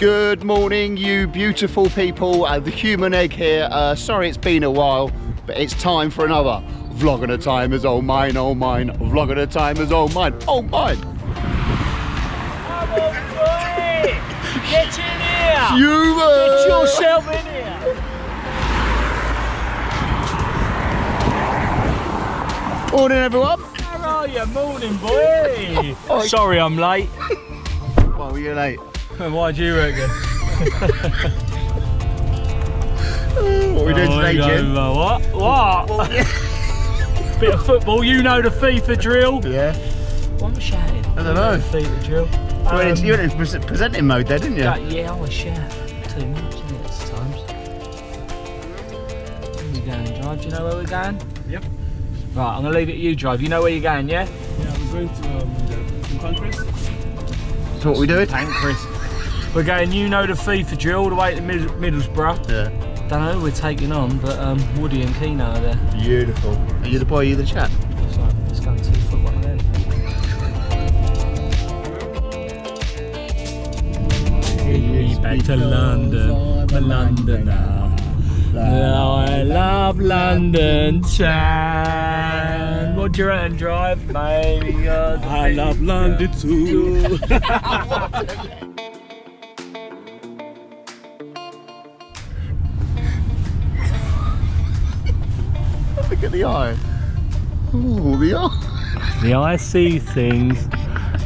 Good morning, you beautiful people. Uh, the human egg here. Uh, sorry it's been a while, but it's time for another vlog at a time is all mine, all mine. Vlog at a time is all mine, all mine. Come on, boy! Get in here! Human! Get yourself in here! Morning, everyone. How are you? Morning, boy! Oh, Sorry I'm late. Why were you late? Why do you reckon? What are we doing Oh, today, we go, Jim? uh, What? What? Bit of football, you know the FIFA drill. Yeah. What am I shouting? I don't know. The FIFA drill. You went into, Um, you went into presenting mode there, didn't you? yeah, yeah, I was chef. Too much, isn't it, at times? Where we going, Drive? Do you know where we're going? Yep. Right, I'm going to leave it to you, Drive. You know where you're going, yeah? Yeah, we're going to um, the, some countries. So what we doing? Pancras. We're going, you know the FIFA drill, all the way to Mid- Middlesbrough. Yeah. Don't know who we're taking on, but um, Woody and Keno are there. Beautiful. Are you the boy? Are you the chap? So let's go two foot one of. Take me back to London, a Londoner. Now I love London town. What do you reckon, Drive? Maybe I love London too. Look at the eye. Ooh, the eye. The eye sees things.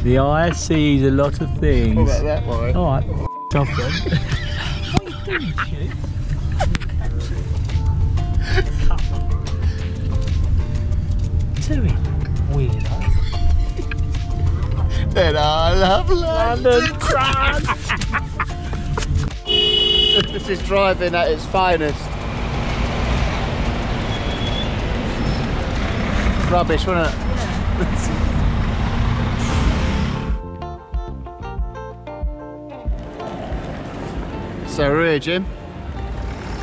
The eye sees a lot of things. What about that boy? All right. Tough then. what are you doing, Stu? Do it, weirdo. Then I love London. London this is driving at its finest. Rubbish, wasn't it? so we're here, Jim.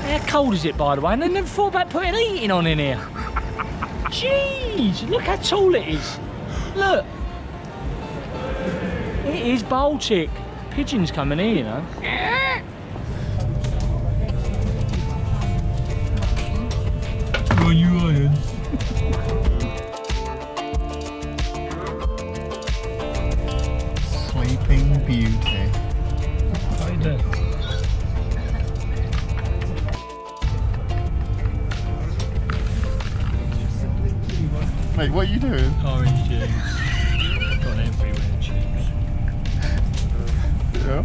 How cold is it, by the way? And I never thought about putting heating on in here. Jeez, look how tall it is. Look. It is Baltic. Pigeons coming here, you know. Mate, what are you doing? Orange juice. Got everywhere, chips. Yeah.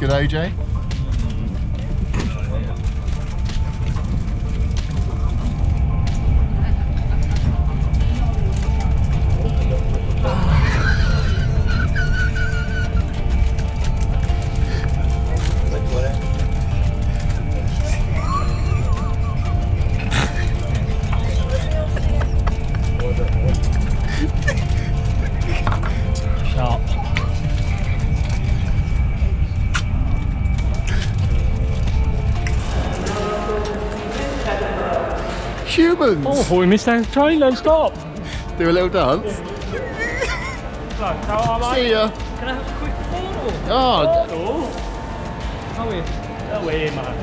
Good AJ. Humans. Oh, boy, missed that train, don't stop. Do a little dance. So, See ya. Can I have a quick photo? Oh, Photo? How are you? Are you, man?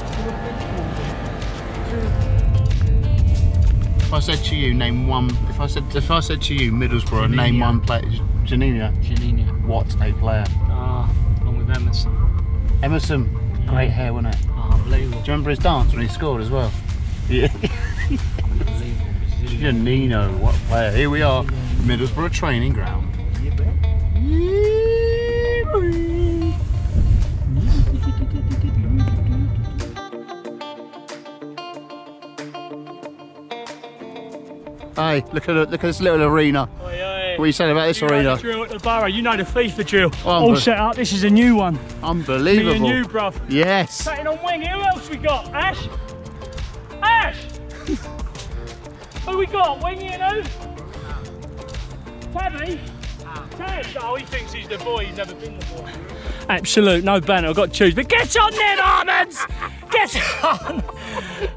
if I said to you, name one. If I said, if I said to you, Middlesbrough, name one player. Juninho. Juninho. What a player. Ah, along with Emerson. Emerson. Great hair, wasn't it? Do Ah, unbelievable. you remember his dance when he scored as well? Yeah. Unbelievable. Brazilian. Juninho, what a player. Here we are, Middlesbrough training ground. Hey, look at look at this little arena. Oi, oi. What are you saying about this You know arena? the drill at the Boro. You know the FIFA drill. Oh, All set up. This is a new one. Me Unbelievable. and you, bruv. Yes. Sitting on wing. Who else we got? Ash? Ash! who we got? Wingy and who? Tabby? Tabs? Oh, he thinks he's the boy. He's never been the boy. Absolute, no banner. I've got to choose. But get on then, Armands! Get on!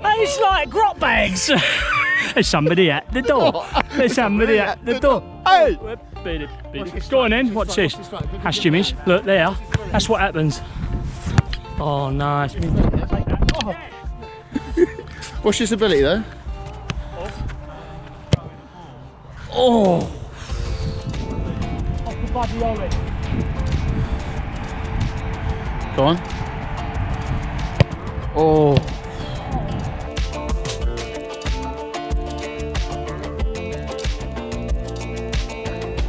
It's like grot bags. There's somebody at the door. There's somebody at the door. Hey! Beat it, beat it. Go on then, watch this. That's Jimmy's. Look there. That's what happens. Oh, nice. What's your ability though? Oh. Go on. Oh.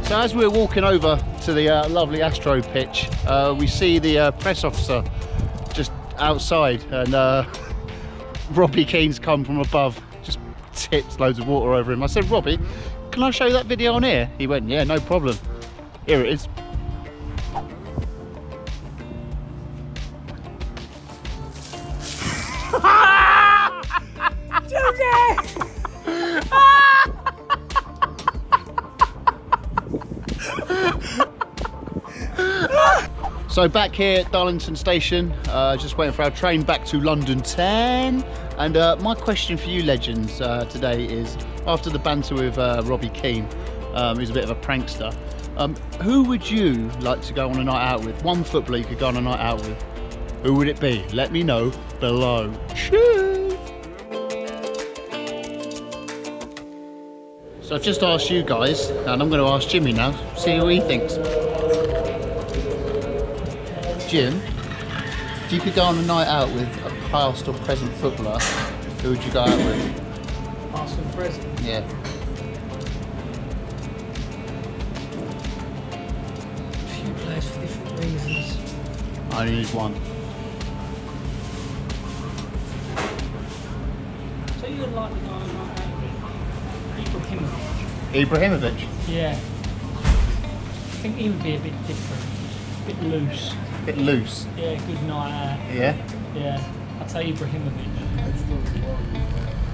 So as we're walking over to the uh, lovely Astro pitch, uh, we see the uh, press officer just outside and uh, Robbie Keane's come from above, just tipped loads of water over him. I said, Robbie, can I show you that video on here? He went, yeah, no problem. Here it is. So back here at Darlington Station, uh, just waiting for our train back to London 10. And uh, my question for you legends uh, today is, after the banter with uh, Robbie Keane, um, who's a bit of a prankster, um, who would you like to go on a night out with? One footballer you could go on a night out with. Who would it be? Let me know below. Cheers! So I've just asked you guys, and I'm going to ask Jimmy now, see what he thinks. Jim, if you could go on a night out with a past or present footballer, who would you go out with? Past and present. Yeah. A few players for different reasons. I only need one. So you would like to go on like Ibrahimovic? Ibrahimovic. Yeah. I think he would be a bit different. A bit loose. Bit loose. Yeah, good night out. Yeah. Yeah. I'll tell say Ibrahimovic.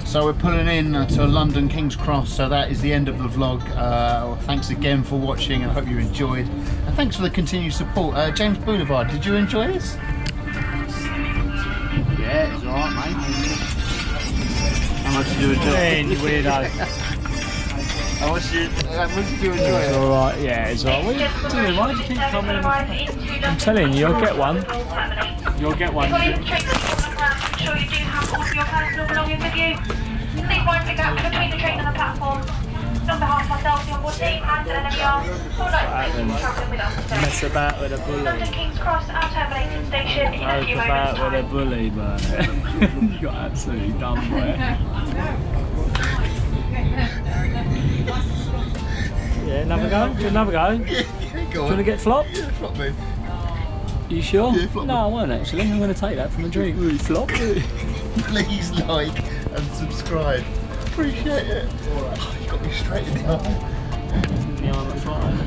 So we're pulling in to London King's Cross, so that is the end of the vlog. Uh, thanks again for watching and I hope you enjoyed. And thanks for the continued support. Uh, James Bullard, did you enjoy this? Yeah, it's alright mate. How much did you enjoy Hey, you weirdo. How much you, much did you enjoy It's it? alright, yeah, it's you doing? Why do you keep coming? I'm telling you, you'll get one. You'll get one. All to for. Mess about with a London bully. King's Cross, our terminating station in a few about with a bully, man. you got absolutely dumb, boy. Yeah, another go? Do another go? Do you Go want to get flopped? flop me. You sure? Yeah, flop no, I won't actually. I'm going to take that from a drink. Flop? Please like and subscribe. Appreciate it. Oh, you got me straight in the eye. Yeah, I'm a flop.